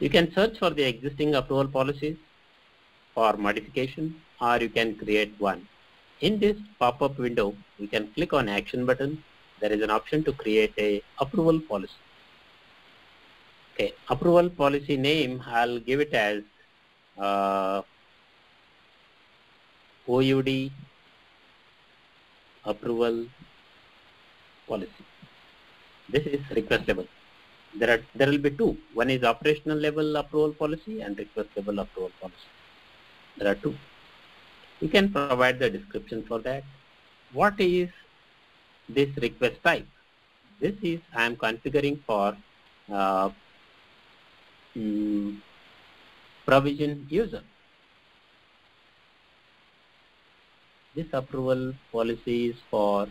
You can search for the existing approval policies for modification or you can create one. In this pop-up window, you can click on action button. There is an option to create a approval policy. Okay, approval policy name, I'll give it as uh, OUD approval policy. This is request level. There are there will be two. One is operational level approval policy and request level approval policy. There are two. You can provide the description for that. What is this request type? This is I am configuring for uh, mm, provision user. This approval policy is for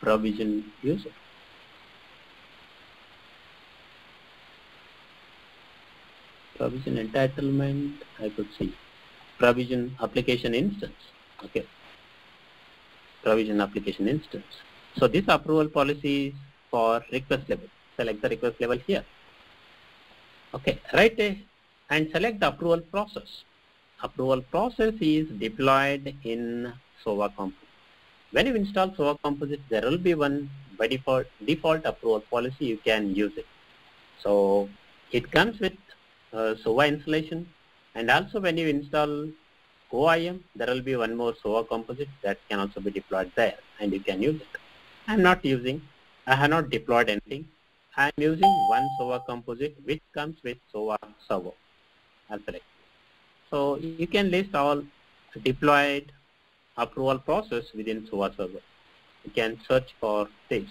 provision user. Provision entitlement, I could see. Provision application instance. Okay. Provision application instance. So this approval policy is for request level. Select the request level here. Okay, right and select the approval process. Approval process is deployed in SOA Composite. When you install SOA Composite, there will be one by default, default approval policy, you can use it. So it comes with uh, SOA installation and also when you install OIM, there will be one more SOA composite that can also be deployed there and you can use it. I'm not using, I have not deployed anything. I'm using one SOA composite which comes with SOA server. I'll. So you can list all deployed approval process within SOA server. You can search for this.